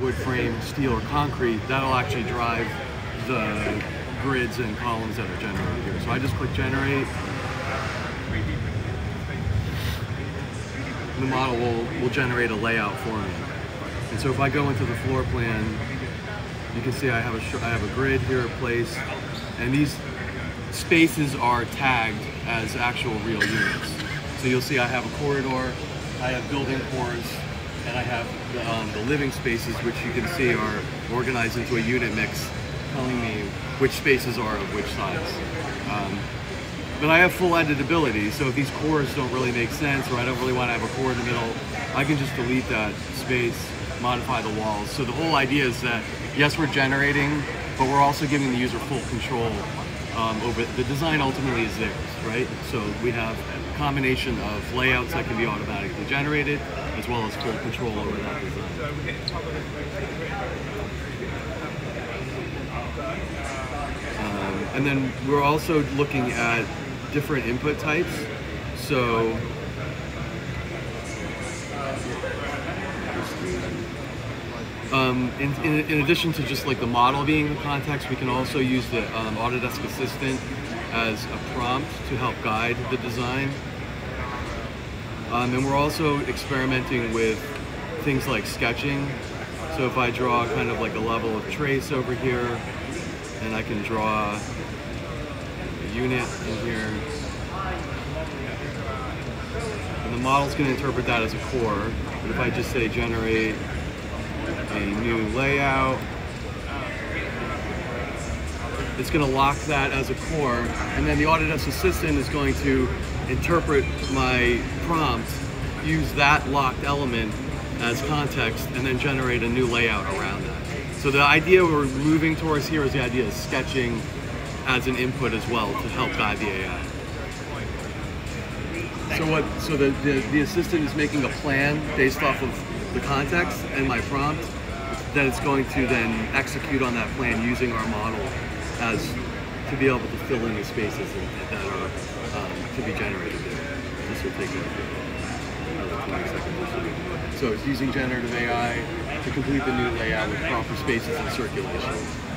wood frame, steel, or concrete, that'll actually drive the grids and columns that are generated here. So I just click generate. The model will, will generate a layout for me. And so if I go into the floor plan, you can see I have a I have a grid here placed, and these spaces are tagged as actual real units. So you'll see I have a corridor, I have building cores, and I have the, um, the living spaces, which you can see are organized into a unit mix, telling me which spaces are of which size. Um, but I have full editability, so if these cores don't really make sense, or I don't really want to have a core in the middle, I can just delete that space, modify the walls. So the whole idea is that, yes, we're generating, but we're also giving the user full control um, over the design ultimately is theirs, right? So we have a combination of layouts that can be automatically generated, as well as full control over that design. Um, and then we're also looking at different input types. So um, in, in, in, addition to just like the model being the context, we can also use the um, Autodesk Assistant as a prompt to help guide the design. Um, and we're also experimenting with things like sketching. So if I draw kind of like a level of trace over here, and I can draw a unit in here. And the model's going to interpret that as a core. But if I just say generate a new layout, it's going to lock that as a core. And then the Autodesk Assistant is going to interpret my prompt, use that locked element as context, and then generate a new layout around that. So the idea we're moving towards here is the idea of sketching as an input as well to help guide the AI. So what? So the, the, the assistant is making a plan based off of the context and my prompt that it's going to then execute on that plan using our model as to be able to fill in the spaces that are um, to be generated there. This will take another 20 seconds. So it's using generative AI to complete the new layout with proper spaces and circulation.